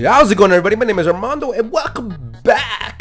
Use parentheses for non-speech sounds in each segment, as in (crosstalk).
How's it going everybody? My name is Armando and welcome back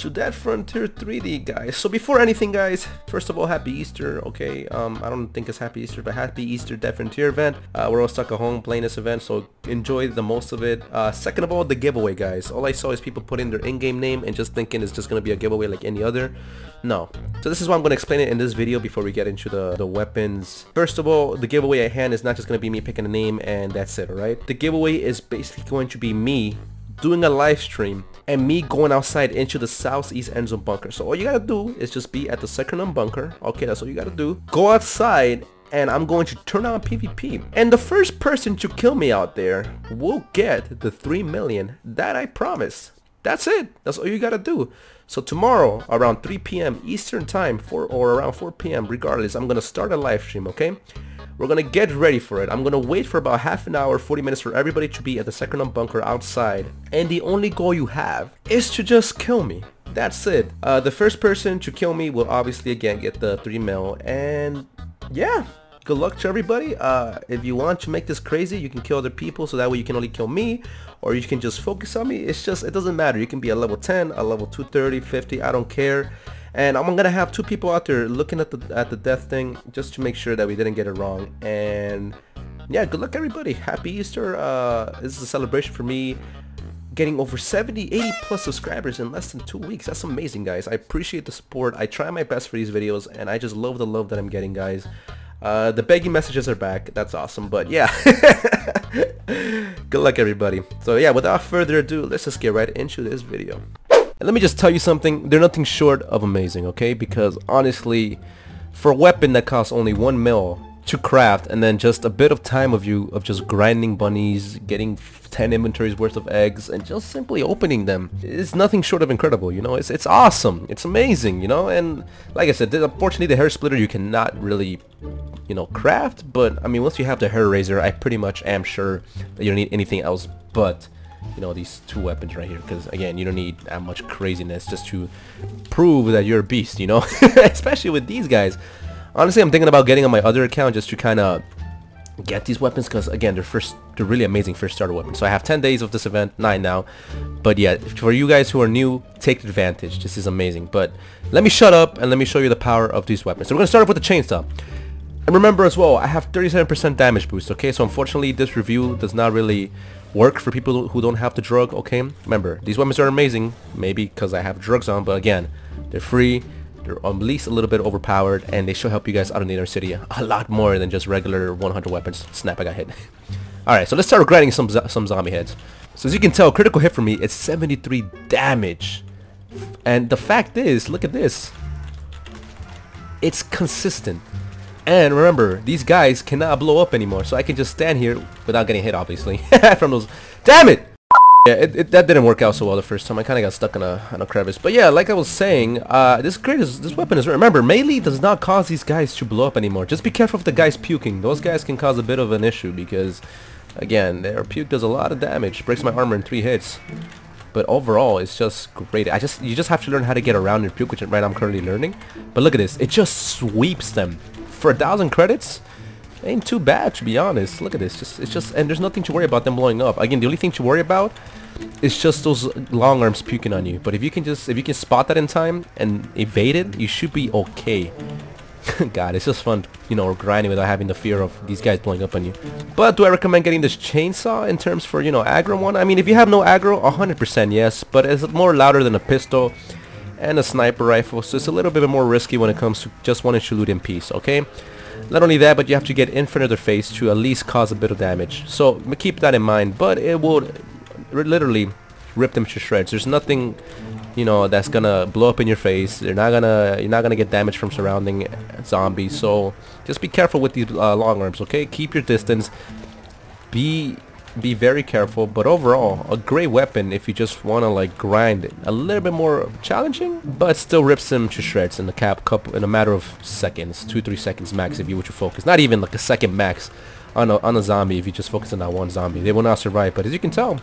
to Dead Frontier 3D guys. So before anything guys, first of all happy Easter, okay? Um, I don't think it's happy Easter, but happy Easter Dead Frontier event. Uh, we're all stuck at home playing this event, so enjoy the most of it. Uh, second of all, the giveaway guys. All I saw is people put in their in-game name and just thinking it's just to be a giveaway like any other. No. So this is why I'm to explain it in this video before we get into the, the weapons. First of all, the giveaway at hand is not just to be me picking a name and that's it, alright? The giveaway is basically going to be me doing a live stream and me going outside into the southeast end zone bunker. So all you gotta do is just be at the second bunker. Okay, that's all you gotta do. Go outside and I'm going to turn on PvP. And the first person to kill me out there will get the 3 million that I promise. That's it. That's all you gotta do. So tomorrow around 3 p.m. Eastern time for or around 4 p.m. regardless, I'm gonna start a live stream, okay? We're gonna get ready for it. I'm gonna wait for about half an hour, 40 minutes for everybody to be at the second bunker outside. And the only goal you have is to just kill me. That's it. Uh, the first person to kill me will obviously again get the 3 mil. And yeah, good luck to everybody. Uh, if you want to make this crazy, you can kill other people so that way you can only kill me or you can just focus on me. It's just, it doesn't matter. You can be a level 10, a level 230, 50, I don't care and I'm gonna have two people out there looking at the at the death thing just to make sure that we didn't get it wrong. And yeah good luck everybody. Happy Easter. Uh, this is a celebration for me getting over 70 80 plus subscribers in less than two weeks. That's amazing guys. I appreciate the support. I try my best for these videos and I just love the love that I'm getting guys. Uh, the begging messages are back. That's awesome. But yeah. (laughs) Good luck everybody. So yeah without further ado let's just get right into this video and let me just tell you something, they're nothing short of amazing, okay? Because honestly, for a weapon that costs only one mil to craft and then just a bit of time of you of just grinding bunnies, getting 10 inventories worth of eggs and just simply opening them is nothing short of incredible, you know? It's it's awesome. It's amazing, you know? And like I said, unfortunately the Haresplitter you cannot really you know, craft, but I mean once you have the Hareraiser, I pretty much am sure that you don't need anything else but you know these two weapons right here. Because again you don't need that much craziness just to prove that you're a beast you know? (laughs) Especially with these guys. Honestly I'm thinking about getting on my other account just to kind of get these weapons because again they're first they're really amazing first starter weapons. So I have 10 days of this event 9 now. But yeah for you guys who are new take advantage. This is amazing. But let me shut up and let me show you the power of these weapons. So we're gonna start off with the chainsaw. And remember as well I have 37% damage boost okay? So unfortunately this review does not really work for people who don't have the drug, okay? Remember, these weapons are amazing, maybe because I have drugs on, but again, they're free, they're at least a little bit overpowered, and they should help you guys out in the inner city a lot more than just regular 100 weapons. Snap, I got hit. (laughs) Alright, so let's start grinding some, some zombie heads. So as you can tell, critical hit for me is 73 damage. And the fact is, look at this. It's consistent. And remember, these guys cannot blow up anymore, so I can just stand here without getting hit, obviously, (laughs) from those. Damn it! Yeah, it, it, that didn't work out so well the first time. I kind of got stuck in a, in a crevice. But yeah, like I was saying, uh, this great is, this weapon is remember melee does not cause these guys to blow up anymore. Just be careful if the guy's puking. Those guys can cause a bit of an issue because, again, their puke does a lot of damage. Breaks my armor in three hits. But overall, it's just great. I just you just have to learn how to get around your puke, which right I'm currently learning. But look at this. It just sweeps them for a thousand credits, ain't too bad to be honest. Look at this. Just it's just and there's nothing to worry about them blowing up. Again, the only thing to worry about is just those long arms puking on you. But if you can just if you can spot that in time and evade it, you should be okay. (laughs) God, it's just fun, you know, grinding without having the fear of these guys blowing up on you. But do I recommend getting this chainsaw in terms for, you know, aggro one? I mean, if you have no aggro, 100% yes, but it's more louder than a pistol and a sniper rifle, so it's a little bit more risky when it comes to just wanting to loot in peace, okay? Not only that, but you have to get in front of their face to at least cause a bit of damage. So keep that in mind, but it will literally rip them to shreds. There's nothing, you know, that's gonna blow up in your face. They're not gonna, you're not gonna get damage from surrounding zombies. So just be careful with these uh, long arms, okay? Keep your distance. Be be very careful but overall a great weapon if you just want to like grind it a little bit more challenging but still rips him to shreds in the cap couple in a matter of seconds two three seconds max if you were to focus not even like a second max on a, on a zombie if you just focus on that one zombie they will not survive but as you can tell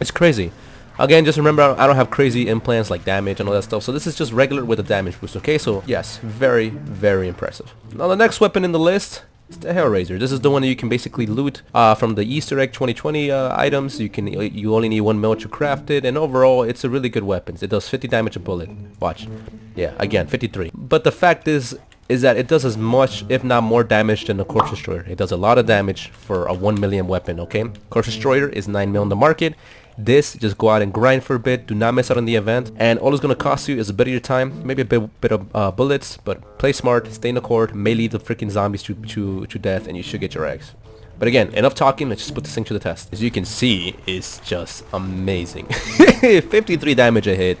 it's crazy Again, just remember I don't have crazy implants like damage and all that stuff, so this is just regular with a damage boost, okay? So yes, very, very impressive. Now the next weapon in the list It's the Hareraiser. This is the one that you can basically loot uh, from the Easter egg 2020 uh, items. You can you only need one mil to craft it, and overall, it's a really good weapon. It does 50 damage a bullet. Watch. Yeah, again, 53. But the fact is, is that it does as much, if not more damage than the Corpse Destroyer. It does a lot of damage for a 1 million weapon, okay? Corpse Destroyer is 9 mil in the market. This, just go out and grind for a bit, do not miss out on the event, and all it's going to cost you is a bit of your time, maybe a bit, bit of uh, bullets, but play smart, stay in the court, melee the freaking zombies to, to, to death, and you should get your eggs. But again, enough talking, let's just put this thing to the test. As you can see, it's just amazing. (laughs) 53 damage a hit.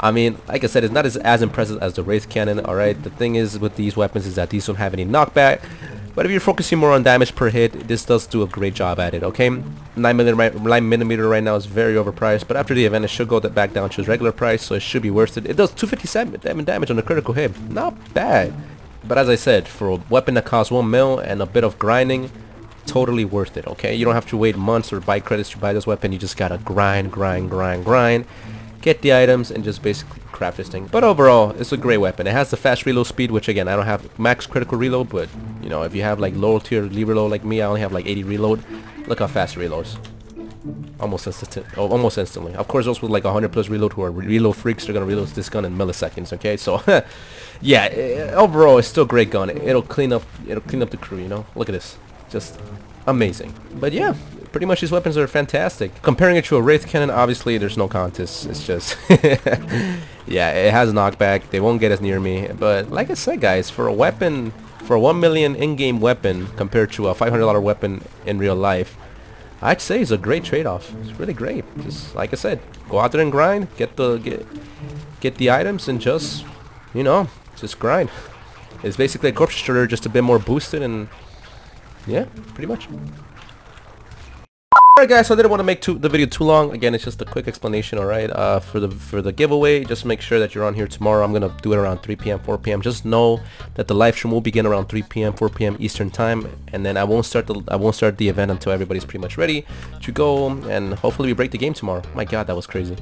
I mean, like I said, it's not as, as impressive as the Wraith Cannon, alright? The thing is with these weapons is that these don't have any knockback, but if you're focusing more on damage per hit, this does do a great job at it, okay? 9mm, 9 millimeter right now is very overpriced, but after the event it should go that back down to its regular price, so it should be worth it. It does 257 damage on a critical hit. Not bad. But as I said, for a weapon that costs 1 mil and a bit of grinding, totally worth it, okay? You don't have to wait months or buy credits to buy this weapon, you just gotta grind, grind, grind, grind get the items and just basically craft this thing. But overall, it's a great weapon. It has the fast reload speed, which again, I don't have max critical reload, but you know, if you have like low tier reload like me, I only have like 80 reload. Look how fast it reloads. Almost instant, oh, almost instantly. Of course, those with like 100 plus reload who are reload freaks, they're gonna reload this gun in milliseconds. Okay, so (laughs) yeah, eh, overall, it's still a great gun. It'll clean up, it'll clean up the crew. You know, look at this, just amazing. But yeah, pretty much these weapons are fantastic. Comparing it to a Wraith Cannon, obviously there's no contest. It's just, (laughs) yeah, it has knockback. They won't get as near me. But like I said, guys, for a weapon, for a 1 million in-game weapon compared to a $500 weapon in real life, I'd say it's a great trade-off. It's really great. Just like I said, go out there and grind, get the get get the items, and just you know, just grind. It's basically a corpse destroyer, just a bit more boosted, and yeah, pretty much. Alright guys, so I didn't want to make too, the video too long. Again, it's just a quick explanation, alright, uh, for the for the giveaway. Just make sure that you're on here tomorrow. I'm going to do it around 3 p.m., 4 p.m. Just know that the live stream will begin around 3 p.m., 4 p.m. Eastern time. And then I won't start the I won't start the event until everybody's pretty much ready to go. And hopefully we break the game tomorrow. My god, that was crazy.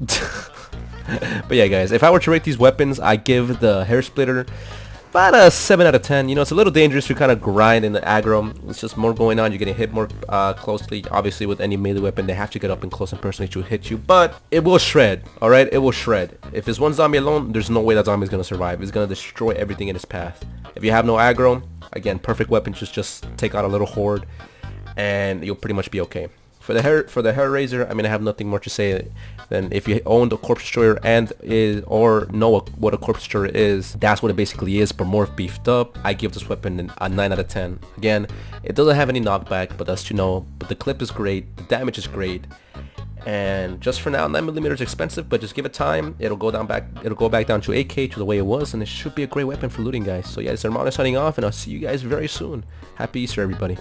(laughs) but yeah, guys, if I were to rate these weapons, I give the Haresplitter about a 7 out of 10. You know, it's a little dangerous to kind of grind in the aggro. It's just more going on. You're getting hit more uh, closely. Obviously, with any melee weapon, they have to get up and close and personally to hit you. But it will shred, alright? It will shred. If it's one zombie alone, there's no way that zombie is going to survive. It's going to destroy everything in its path. If you have no aggro, again, perfect weapon. Just, just take out a little horde and you'll pretty much be okay. For the hair for the Hareraiser, I mean I have nothing more to say than if you own the Corpse Destroyer and is or know what a Corpse Destroyer is, that's what it basically is, but more beefed up. I give this weapon a 9 out of 10. Again, it doesn't have any knockback, but that's to know. But the clip is great, the damage is great, and just for now 9mm is expensive but just give it time it'll go down back it'll go back down to 8k to the way it was and it should be a great weapon for looting guys so yeah it's Armando signing off and I'll see you guys very soon happy Easter everybody